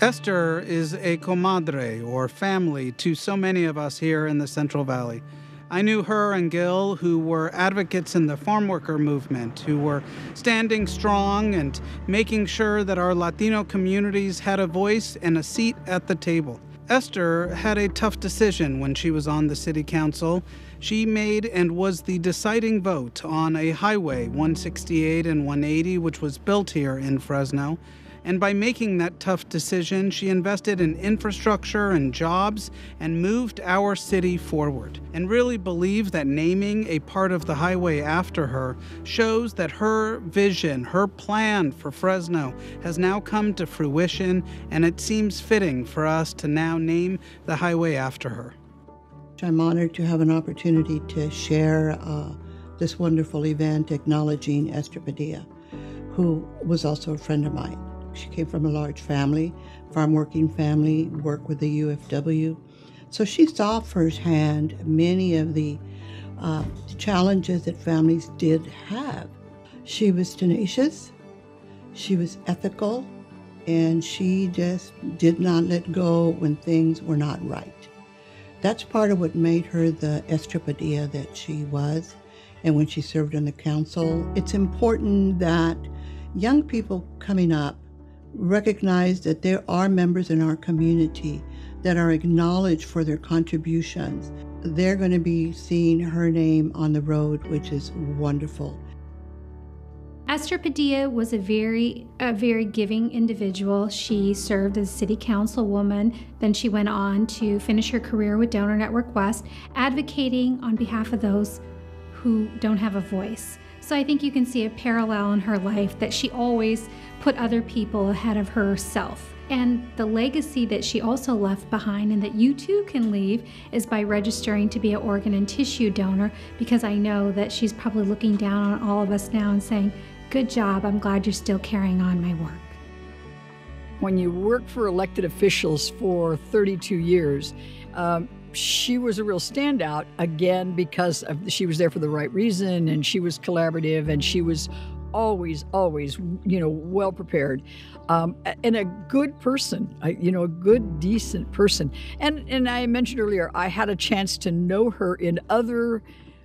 Esther is a comadre or family to so many of us here in the Central Valley. I knew her and Gil, who were advocates in the farm worker movement, who were standing strong and making sure that our Latino communities had a voice and a seat at the table. Esther had a tough decision when she was on the city council. She made and was the deciding vote on a highway 168 and 180, which was built here in Fresno. And by making that tough decision, she invested in infrastructure and jobs and moved our city forward. And really believe that naming a part of the highway after her shows that her vision, her plan for Fresno has now come to fruition, and it seems fitting for us to now name the highway after her. I'm honored to have an opportunity to share uh, this wonderful event acknowledging Esther Padilla, who was also a friend of mine. She came from a large family, farm working family, worked with the UFW. So she saw firsthand many of the uh, challenges that families did have. She was tenacious, she was ethical, and she just did not let go when things were not right. That's part of what made her the Esther Padilla that she was. And when she served on the council, it's important that young people coming up recognize that there are members in our community that are acknowledged for their contributions. They're going to be seeing her name on the road, which is wonderful. Esther Padilla was a very, a very giving individual. She served as city councilwoman. Then she went on to finish her career with Donor Network West, advocating on behalf of those who don't have a voice. So I think you can see a parallel in her life that she always put other people ahead of herself. And the legacy that she also left behind and that you too can leave is by registering to be an organ and tissue donor because I know that she's probably looking down on all of us now and saying, Good job, I'm glad you're still carrying on my work. When you work for elected officials for 32 years, um, she was a real standout again because of, she was there for the right reason and she was collaborative and she was always always you know well prepared. Um, and a good person you know a good decent person. And and i mentioned earlier i had a chance to know her in other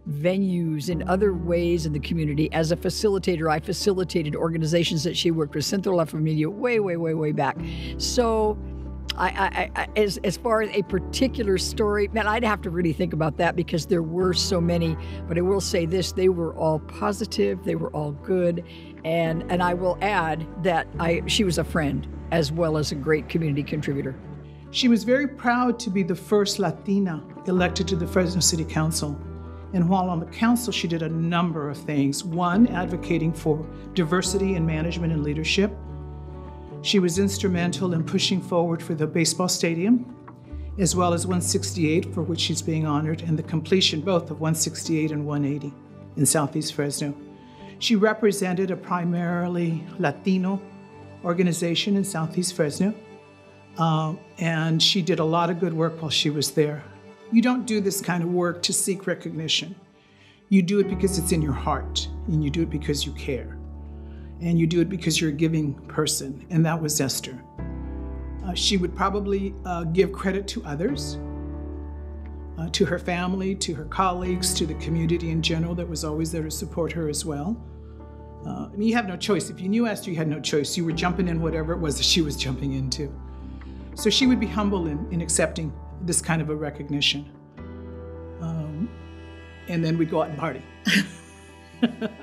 venues in other ways in the community. As a facilitator i facilitated organizations that she worked with. Centro la familia way way way way back. So I, I, I, as, as far as a particular story, man, I'd have to really think about that because there were so many. But I will say this: they were all positive, they were all good, and and I will add that I she was a friend as well as a great community contributor. She was very proud to be the first Latina elected to the Fresno City Council. And while on the council, she did a number of things. One, advocating for diversity in management and leadership. She was instrumental in pushing forward for the baseball stadium, as well as 168, for which she's being honored, and the completion both of 168 and 180 in Southeast Fresno. She represented a primarily Latino organization in Southeast Fresno, uh, and she did a lot of good work while she was there. You don't do this kind of work to seek recognition. You do it because it's in your heart, and you do it because you care and you do it because you're a giving person, and that was Esther. Uh, she would probably uh, give credit to others, uh, to her family, to her colleagues, to the community in general that was always there to support her as well. Uh, I you have no choice. If you knew Esther, you had no choice. You were jumping in whatever it was that she was jumping into. So she would be humble in, in accepting this kind of a recognition. Um, and then we'd go out and party.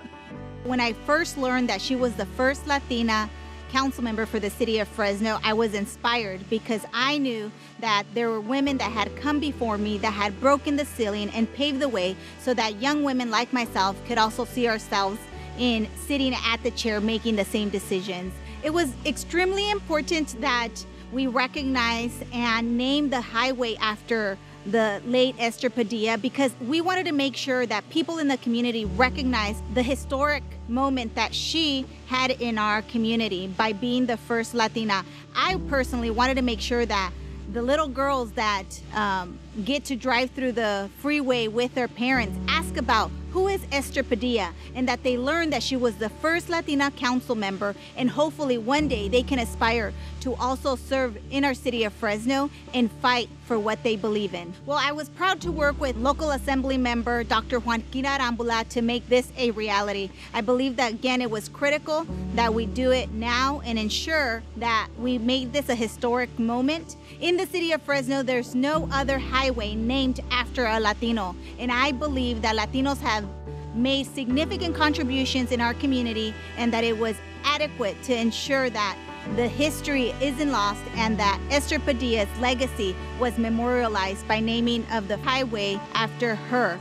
When I first learned that she was the first Latina council member for the city of Fresno, I was inspired because I knew that there were women that had come before me that had broken the ceiling and paved the way so that young women like myself could also see ourselves in sitting at the chair making the same decisions. It was extremely important that we recognize and name the highway after the late Esther Padilla because we wanted to make sure that people in the community recognize the historic moment that she had in our community by being the first Latina. I personally wanted to make sure that the little girls that um, get to drive through the freeway with their parents ask about who is Esther Padilla and that they learn that she was the first Latina council member and hopefully one day they can aspire to also serve in our city of Fresno and fight for what they believe in. Well, I was proud to work with local assembly member Dr. Joaquin Arambula to make this a reality. I believe that again it was critical that we do it now and ensure that we made this a historic moment. In the city of Fresno, there's no other highway named after a Latino, and I believe that Latinos have made significant contributions in our community and that it was adequate to ensure that the history isn't lost and that Esther Padilla's legacy was memorialized by naming of the highway after her.